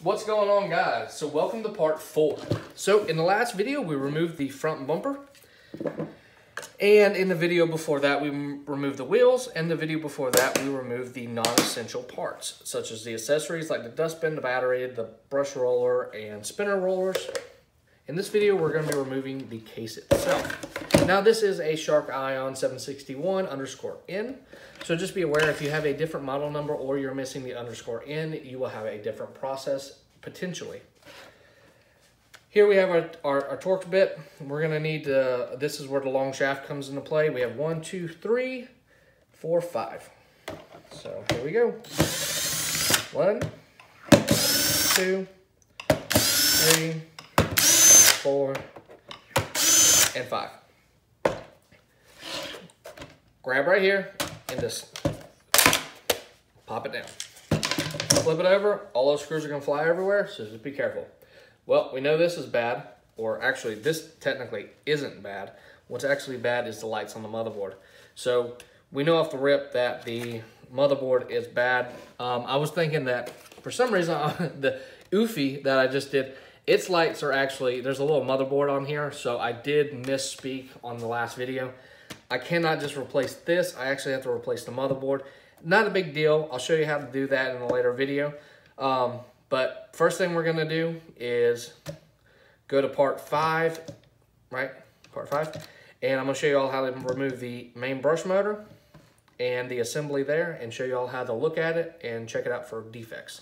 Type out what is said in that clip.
What's going on guys? So welcome to part four. So in the last video, we removed the front bumper. And in the video before that, we removed the wheels. And the video before that, we removed the non-essential parts, such as the accessories like the dustbin, the battery, the brush roller, and spinner rollers. In this video, we're gonna be removing the case itself. Now this is a Shark Ion 761 underscore N. So just be aware if you have a different model number or you're missing the underscore N, you will have a different process potentially. Here we have our, our, our Torx bit. We're gonna need, to, this is where the long shaft comes into play. We have one, two, three, four, five. So here we go. One, two, three, four, and five. Grab right here and just pop it down. Flip it over, all those screws are gonna fly everywhere, so just be careful. Well, we know this is bad, or actually this technically isn't bad. What's actually bad is the lights on the motherboard. So we know off the rip that the motherboard is bad. Um, I was thinking that for some reason, the oofy that I just did, its lights are actually, there's a little motherboard on here, so I did misspeak on the last video. I cannot just replace this, I actually have to replace the motherboard. Not a big deal, I'll show you how to do that in a later video. Um, but first thing we're gonna do is go to part five, right? Part five. And I'm gonna show you all how to remove the main brush motor and the assembly there and show you all how to look at it and check it out for defects.